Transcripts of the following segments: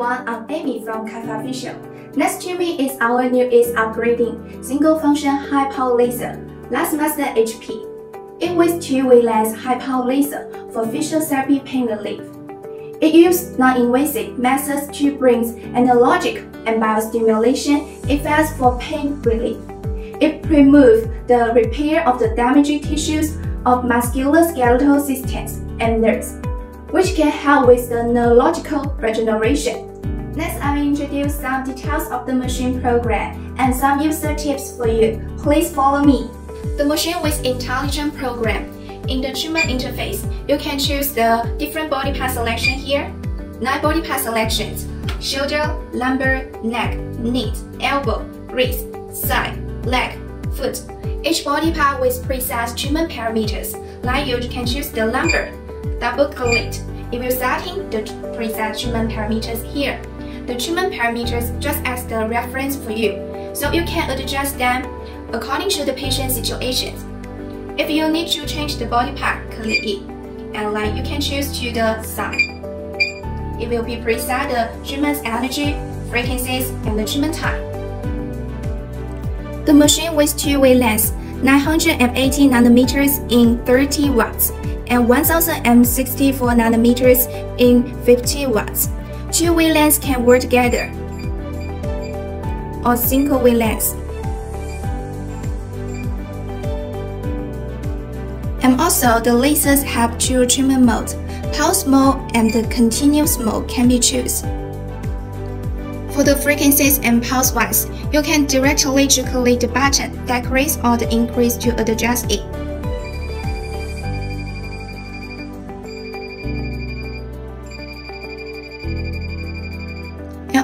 everyone, I'm Amy from Kapha Official. Next to me is our newest upgrading single function high power laser, Luxmaster HP. It with two-wavelengths high power laser for facial therapy pain relief. It uses non-invasive methods to bring analogic and biostimulation effects for pain relief. It promotes the repair of the damaged tissues of musculoskeletal systems and nerves, which can help with the neurological regeneration. Next, I will introduce some details of the machine program and some user tips for you. Please follow me. The machine with intelligent program. In the treatment interface, you can choose the different body part selection here. Nine body part selections. Shoulder, lumbar, neck, knee, elbow, wrist, side, leg, foot. Each body part with precise treatment parameters. Like you can choose the lumbar. Double click. It will setting the precise treatment parameters here. The treatment parameters just as the reference for you, so you can adjust them according to the patient situation. If you need to change the body part, click it, and like you can choose to the side. It will be preset the treatment energy, frequencies, and the treatment time. The machine with two-wavelengths, 980 nanometers in 30 watts, and 1064 nanometers in 50 watts. Two-wavelengths can work together, or single-wavelengths. And also, the lasers have two treatment modes. Pulse mode and the continuous mode can be chosen. For the frequencies and pulse ones, you can directly click the button, decrease or the increase to adjust it.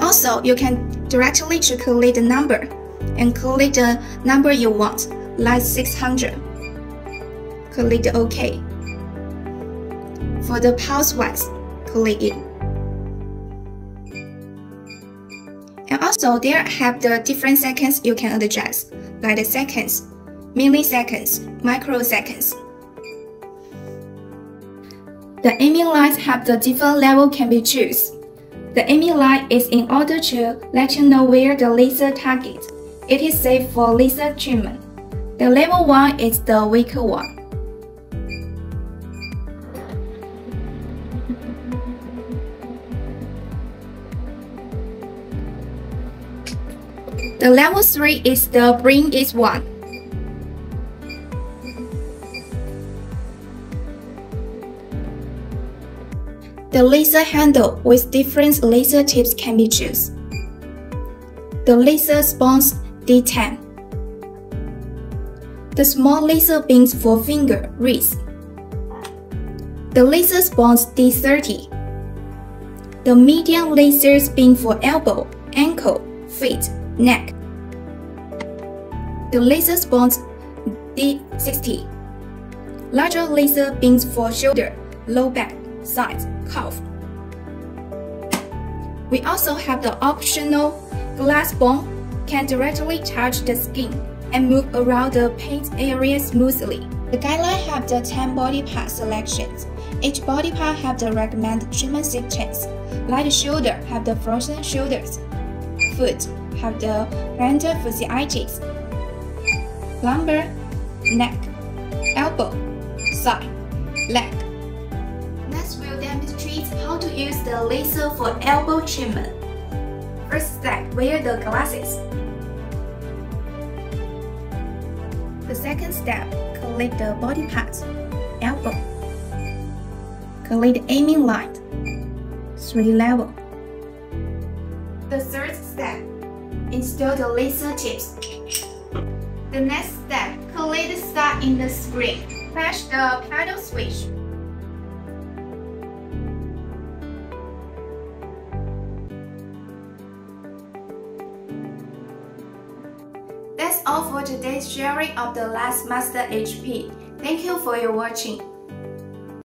Also, you can directly to click the number and click the number you want, like 600. Click the OK. For the pulse ones, click it. And also, there have the different seconds you can adjust, like the seconds, milliseconds, microseconds. The aiming lights have the different level can be choose. The aiming light is in order to let you know where the laser target. It is safe for laser treatment. The level 1 is the weaker one. The level 3 is the bring is one. The laser handle with different laser tips can be chosen. The laser spawns D10. The small laser beams for finger, wrist. The laser spawns D30. The medium laser beam for elbow, ankle, feet, neck. The laser spawns D60. Larger laser beams for shoulder, low back, sides, calf. We also have the optional glass bone can directly touch the skin and move around the paint area smoothly. The guideline have the 10 body part selections. Each body part have the recommended treatment sequence. Like shoulder have the frozen shoulders. Foot have the plantar fasciitis, lumbar, neck, elbow, side, leg. Demonstrate how to use the laser for elbow treatment. First step, wear the glasses. The second step, collect the body parts, elbow. Collect aiming light, three level. The third step, install the laser tips. The next step, collect the star in the screen. Press the pedal switch. That's all for today's sharing of the Luxmaster HP. Thank you for your watching.